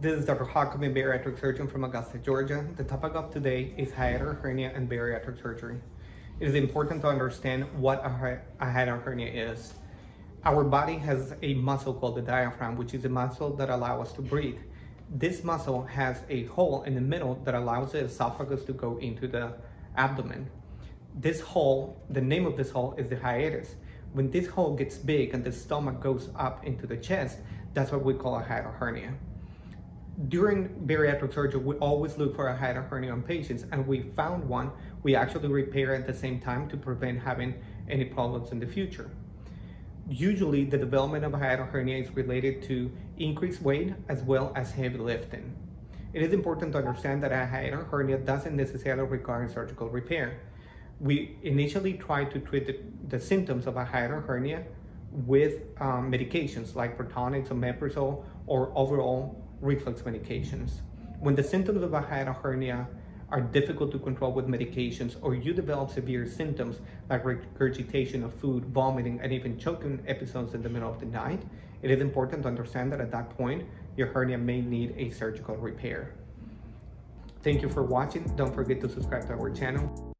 This is Dr. Jacome, bariatric surgeon from Augusta, Georgia. The topic of today is hiatal hernia and bariatric surgery. It is important to understand what a, a hiatal hernia is. Our body has a muscle called the diaphragm, which is a muscle that allows us to breathe. This muscle has a hole in the middle that allows the esophagus to go into the abdomen. This hole, the name of this hole is the hiatus. When this hole gets big and the stomach goes up into the chest, that's what we call a hiatal hernia. During bariatric surgery, we always look for a hernia on patients, and we found one. We actually repair at the same time to prevent having any problems in the future. Usually, the development of a hiatal hernia is related to increased weight as well as heavy lifting. It is important to understand that a hiatal hernia doesn't necessarily require surgical repair we initially tried to treat the, the symptoms of a hiatal hernia with um, medications like Protonix or Omeprazole or overall reflux medications. When the symptoms of a hiatal hernia are difficult to control with medications or you develop severe symptoms like regurgitation of food, vomiting, and even choking episodes in the middle of the night, it is important to understand that at that point, your hernia may need a surgical repair. Thank you for watching. Don't forget to subscribe to our channel.